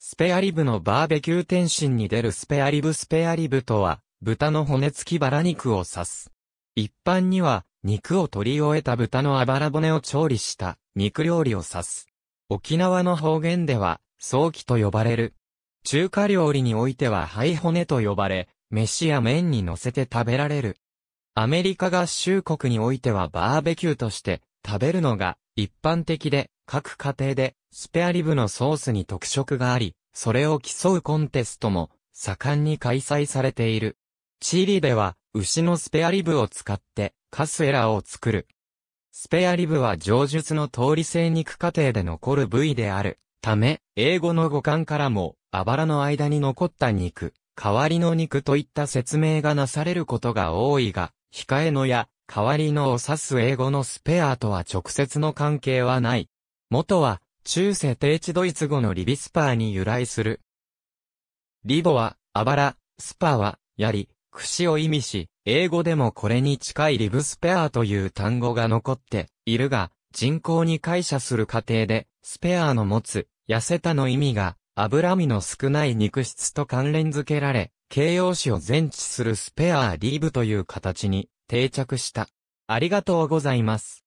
スペアリブのバーベキュー天津に出るスペアリブスペアリブとは、豚の骨付きバラ肉を指す。一般には、肉を取り終えた豚のあばら骨を調理した肉料理を指す。沖縄の方言では、早期と呼ばれる。中華料理においては灰骨と呼ばれ、飯や麺に乗せて食べられる。アメリカ合衆国においてはバーベキューとして食べるのが一般的で、各家庭でスペアリブのソースに特色があり、それを競うコンテストも盛んに開催されている。チリでは牛のスペアリブを使ってカスエラを作る。スペアリブは上述の通り性肉過程で残る部位であるため、英語の語感からも、あばらの間に残った肉、代わりの肉といった説明がなされることが多いが、控えのや、代わりのを指す英語のスペアとは直接の関係はない。元は、中世低地ドイツ語のリビスパーに由来する。リボは、あばら、スパは、やり、串を意味し、英語でもこれに近いリブスペアという単語が残っているが、人口に解釈する過程で、スペアの持つ、痩せたの意味が、脂身の少ない肉質と関連づけられ、形容詞を前置するスペアリーブという形に定着した。ありがとうございます。